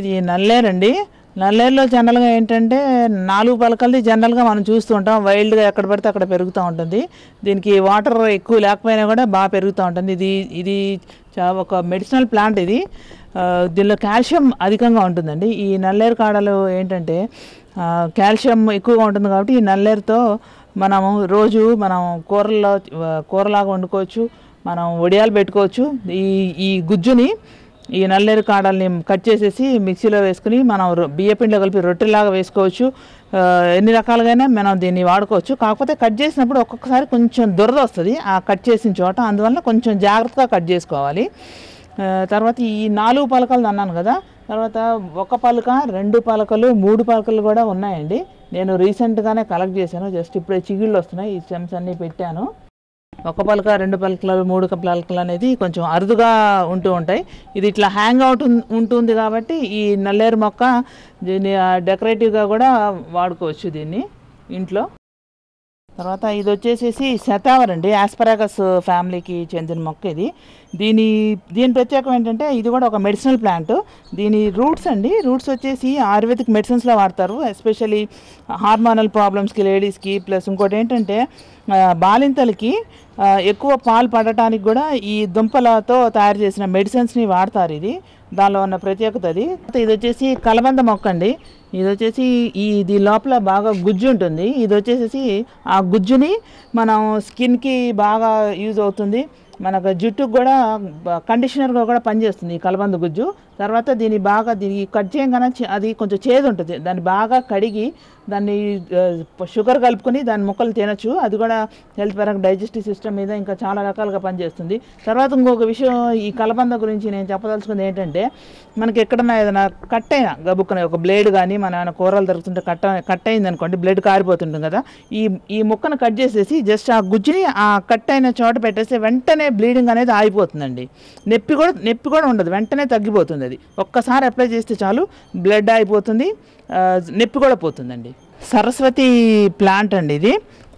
ఇది నల్లేరండి. నల్లేరులో జనరల్గా ఏంటంటే నాలుగు పలకలది జనరల్గా మనం చూస్తూ ఉంటాం. వైల్డ్గా ఎక్కడ పడితే అక్కడ పెరుగుతూ ఉంటుంది. దీనికి వాటర్ ఎక్కువ లేకపోయినా కూడా బాగా పెరుగుతూ ఉంటుంది. ఇది ఇది ఒక మెడిసినల్ ప్లాంట్ ఇది. దీనిలో కాల్షియం అధికంగా ఉంటుందండి. ఈ నల్లేరు కాడలు ఏంటంటే కాల్షియం ఎక్కువగా ఉంటుంది కాబట్టి ఈ నల్లేరుతో మనము రోజు మనం కూరల్లో కూరలాగా వండుకోవచ్చు. మనం వడియాలు పెట్టుకోవచ్చు. ఈ ఈ గుజ్జుని ఈ నల్లేరు కాడల్ని కట్ చేసేసి మిక్సీలో వేసుకుని మనం బియ్యపిండిలో కలిపి రొట్టెలాగా వేసుకోవచ్చు. ఎన్ని రకాలుగానే మనం దీన్ని వాడుకోవచ్చు. కాకపోతే కట్ చేసినప్పుడు ఒక్కొక్కసారి కొంచెం దురద వస్తుంది. ఆ కట్ చేసిన చోట అందువల్ల కొంచెం జాగ్రత్తగా కట్ చేసుకోవాలి. తర్వాత ఈ నాలుగు పలకలు అన్నాను కదా తర్వాత ఒక పలక రెండు పలకలు మూడు పలకలు కూడా ఉన్నాయండి. నేను రీసెంట్గానే కలెక్ట్ చేశాను. జస్ట్ ఇప్పుడే చిగుళ్ళు వస్తున్నాయి. ఈ స్టెమ్స్ అన్నీ పెట్టాను. ఒక పలక రెండు పలకలు మూడు పలకలు అనేది కొంచెం అరుదుగా ఉంటూ ఉంటాయి. ఇది ఇట్లా హ్యాంగ్ అవుట్ ఉంటుంది కాబట్టి ఈ నల్లేరు మొక్క దీన్ని డెకరేటివ్గా కూడా వాడుకోవచ్చు దీన్ని ఇంట్లో. తర్వాత ఇది వచ్చేసేసి శతావర్ అండి. ఆస్పరాగస్ ఫ్యామిలీకి చెందిన మొక్క ఇది. దీని దీని ప్రత్యేకం ఏంటంటే ఇది కూడా ఒక మెడిసినల్ ప్లాంట్ దీని రూట్స్ అండి. రూట్స్ వచ్చేసి ఆయుర్వేదిక్ మెడిసిన్స్లో వాడతారు. ఎస్పెషల్లీ హార్మోనల్ ప్రాబ్లమ్స్కి లేడీస్కి ప్లస్ ఇంకోటి ఏంటంటే బాలింతలకి ఎక్కువ పాలు పడటానికి కూడా ఈ దుంపలతో తయారు చేసిన మెడిసిన్స్ని వాడతారు ఇది. దానిలో ఉన్న ప్రత్యేకత అది. ఇది వచ్చేసి కలబంద మొక్క అండి ఇది వచ్చేసి ఈ ఇది లోపల బాగా గుజ్జు ఉంటుంది. ఇది వచ్చేసి ఆ గుజ్జుని మనం స్కిన్కి బాగా యూజ్ అవుతుంది. మనకు జుట్టుకు కూడా కండిషనర్గా కూడా పనిచేస్తుంది ఈ కలబంద గుజ్జు. తర్వాత దీన్ని బాగా దీనికి కట్ చేయగానే అది కొంచెం చేదు ఉంటుంది. దాన్ని బాగా కడిగి దాన్ని షుగర్ కలుపుకొని దాని ముక్కలు తినచ్చు. అది కూడా హెల్త్ పరంగా డైజెస్టివ్ సిస్టమ్ మీద ఇంకా చాలా రకాలుగా పనిచేస్తుంది. తర్వాత ఇంకొక విషయం ఈ కలబంద గురించి నేను చెప్పదలుచుకుంది ఏంటంటే మనకి ఎక్కడన్నా ఏదైనా కట్ అయినా గబుక్కున ఒక బ్లేడ్ కానీ మన ఏమైనా కూరలు దొరుకుతుంటే కట్ కట్ అయింది అనుకోండి బ్లేడ్ కారిపోతుంటుంది కదా. ఈ ఈ ముక్కను కట్ చేసేసి జస్ట్ ఆ గుజ్జుని ఆ కట్ అయిన చోట పెట్టేస్తే వెంటనే బ్లీడింగ్ అనేది ఆగిపోతుందండి. నొప్పి కూడా నొప్పి కూడా ఉండదు. వెంటనే తగ్గిపోతుంది ఉంటుంది ఒక్కసారి అప్లై చేస్తే చాలు బ్లడ్ అయిపోతుంది నొప్పి కూడా పోతుందండి. సరస్వతి ప్లాంట్ అండి ఇది.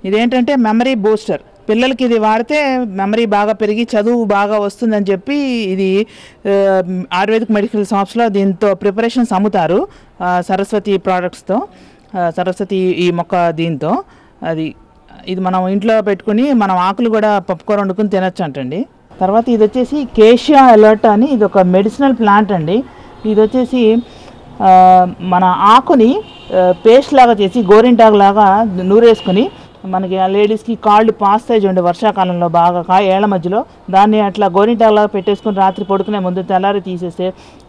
ఇదేంటంటే మెమరీ బూస్టర్ పిల్లలకి ఇది వాడితే మెమరీ బాగా పెరిగి చదువు బాగా వస్తుందని చెప్పి ఇది ఆయుర్వేదిక్ మెడికల్ షాప్స్లో దీంతో ప్రిపరేషన్స్ అమ్ముతారు సరస్వతి ప్రోడక్ట్స్తో సరస్వతి ఈ మొక్క దీంతో. అది ఇది మనం ఇంట్లో పెట్టుకుని మనం ఆకులు కూడా పప్పుకూర వండుకుని తినచ్చు అంటండి తర్వాత ఇది వచ్చేసి కేషియా అలర్ట్ అని ఇది ఒక మెడిసినల్ ప్లాంట్ అండి. ఇది వచ్చేసి మన ఆకుని పేస్ట్ లాగా చేసి గోరింటాకు లాగా నూరేసుకుని మనకి ఆ లేడీస్కి కాళ్ళు పాస్తాయి చూడండి వర్షాకాలంలో బాగా కా ఏళ్ళ మధ్యలో దాన్ని అట్లా గోరింటాకులాగా పెట్టేసుకుని రాత్రి పడుకునే ముందు తెల్లారి తీసేస్తే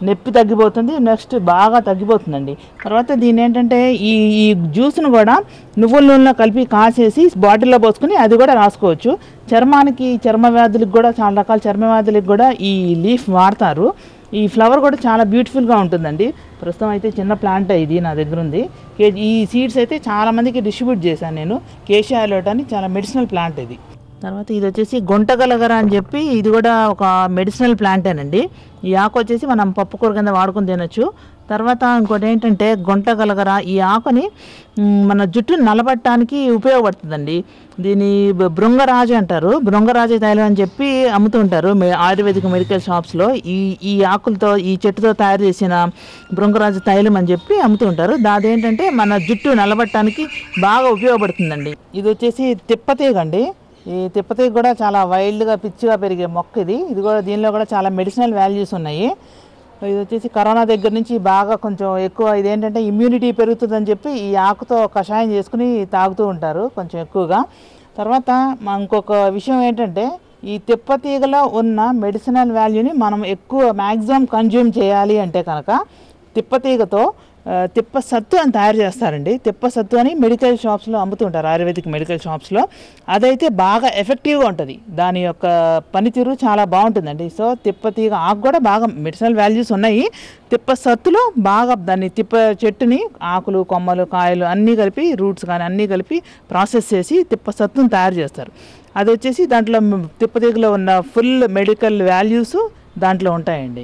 నొప్పి తగ్గిపోతుంది నెక్స్ట్ బాగా తగ్గిపోతుందండి. తర్వాత దీని ఏంటంటే ఈ ఈ జ్యూస్ను కూడా నువ్వుల నూనెలో కలిపి కాసేసి బాటిల్లో పోసుకుని అది కూడా రాసుకోవచ్చు. చర్మానికి చర్మ వ్యాధులకు కూడా చాలా రకాల చర్మ వ్యాధులకు కూడా ఈ లీఫ్ వాడతారు. ఈ ఫ్లవర్ కూడా చాలా బ్యూటిఫుల్గా ఉంటుందండి. ప్రస్తుతం అయితే చిన్న ప్లాంట్ ఇది నా దగ్గర ఉంది. ఈ సీడ్స్ అయితే చాలామందికి డిస్ట్రిబ్యూట్ చేశాను నేను. కేశీ అలర్ట్ అని చాలా మెడిసినల్ ప్లాంట్ ఇది. తర్వాత ఇది వచ్చేసి గుంటగలగర అని చెప్పి ఇది కూడా ఒక మెడిసినల్ ప్లాంటేనండి ఈ ఆకు వచ్చేసి మనం పప్పుకూర కింద వాడుకొని తినొచ్చు. తర్వాత ఇంకోటి ఏంటంటే గుంటగలగర ఈ ఆకుని మన జుట్టుని నలబట్టడానికి ఉపయోగపడుతుందండి. దీని బృంగరాజు భృంగరాజు అంటారు. భృంగరాజు తైలం అని చెప్పి అమ్ముతుంటారు ఆయుర్వేదిక మెడికల్ షాప్స్లో ఈ ఈ ఆకులతో ఈ చెట్టుతో తయారు చేసిన భృంగరాజు తైలం అని చెప్పి అమ్ముతుంటారు. దాది ఏంటంటే మన జుట్టు నలబట్టడానికి బాగా ఉపయోగపడుతుందండి. ఇది వచ్చేసి తిప్పతీగండి అండి. ఈ తిప్పతీగ కూడా చాలా వైల్డ్గా పిచ్చిగా పెరిగే మొక్క ఇది. ఇది కూడా దీనిలో కూడా చాలా మెడిసినల్ వాల్యూస్ ఉన్నాయి. ఇది వచ్చేసి కరోనా దగ్గర నుంచి బాగా కొంచెం ఎక్కువ ఇదేంటంటే ఇమ్యూనిటీ పెరుగుతుందని చెప్పి ఈ ఆకుతో కషాయం చేసుకుని తాగుతూ ఉంటారు కొంచెం ఎక్కువగా. తర్వాత మా ఇంకొక విషయం ఏంటంటే ఈ తిప్పతీగలో ఉన్న మెడిసినల్ వాల్యూని మనం ఎక్కువ మ్యాక్సిమం కన్జ్యూమ్ చేయాలి అంటే కనుక తిప్పతీగతో తిప్ప సత్తు అని తయారు చేస్తారండి. తిప్ప సత్తు అని మెడికల్ షాప్స్లో అమ్ముతుంటారు ఆయుర్వేదిక్ మెడికల్ షాప్స్లో అదైతే బాగా ఎఫెక్టివ్గా ఉంటుంది. దాని యొక్క పనితీరు చాలా బాగుంటుందండి. సో తిప్పతీగ ఆకు కూడా బాగా మెడిసినల్ వాల్యూస్ ఉన్నాయి. తిప్ప సత్తులో బాగా దాన్ని తిప్ప చెట్టుని ఆకులు కొమ్మలు కాయలు అన్నీ కలిపి రూట్స్ కానీ అన్నీ కలిపి ప్రాసెస్ చేసి తిప్ప సత్తుని తయారు చేస్తారు. అది వచ్చేసి దాంట్లో తిప్పతీగలో ఉన్న ఫుల్ మెడికల్ వాల్యూస్ దాంట్లో ఉంటాయండి.